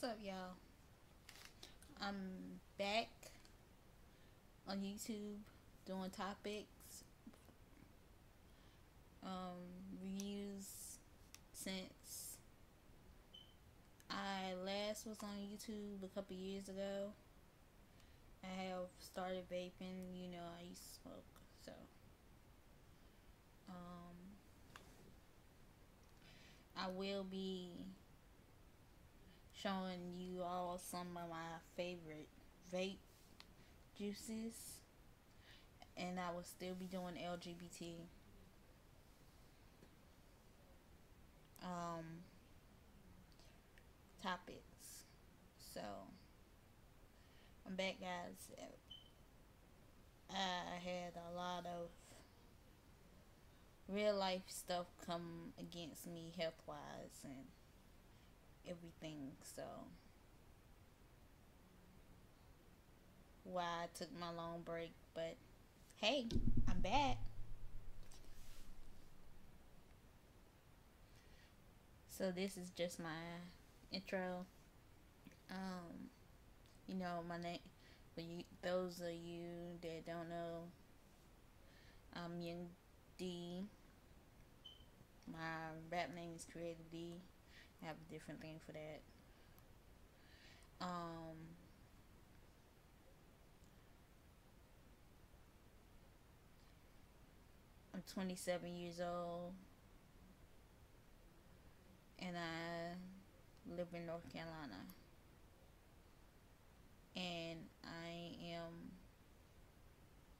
What's up, y'all? I'm back on YouTube doing topics, um, reviews since I last was on YouTube a couple years ago. I have started vaping, you know, I used to smoke, so. Um, I will be showing you all some of my favorite vape juices. And I will still be doing LGBT um, topics. So I'm back guys. I had a lot of real life stuff come against me health wise and everything. So why I took my long break, but hey, I'm back. So this is just my intro. Um, you know my name. For you, those of you that don't know, I'm Young D. My rap name is Creative Dee. I have a different thing for that. Um, I'm 27 years old and I live in North Carolina. And I am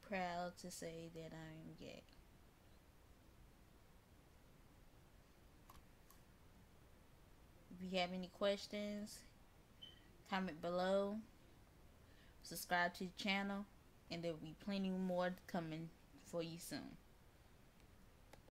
proud to say that I'm gay. If you have any questions, comment below. Subscribe to the channel. And there will be plenty more coming for you soon.